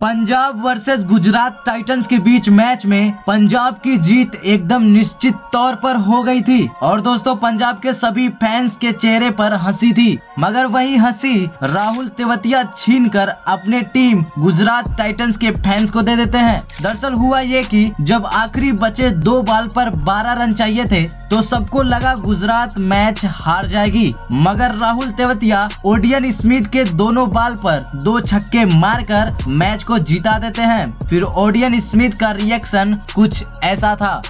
Punjab versus Gujarat Titans के बीच match में पंजाब की जीत एकदम निश्चित तौर पर हो गई थी। और दोस्तों, पंजाब के सभी फैंस के चेहरे पर हँसी थी। मगर वही हँसी राहुल तेवतिया छीन कर अपने टीम गुजरात टाइटंस के फैंस को दे देते हैं। दरअसल हुआ ये कि जब आखिरी बचे दो बॉल पर 12 रन चाहिए थे तो सबको लगा गुजरात मैच हार जाएगी। मगर राहुल तेवतिया, ओडियन स्मिथ के दोनों बाल पर दो छक्के मारकर मैच को जीता देते हैं। फिर ओडियन स्मिथ का रिएक्शन कुछ ऐसा था।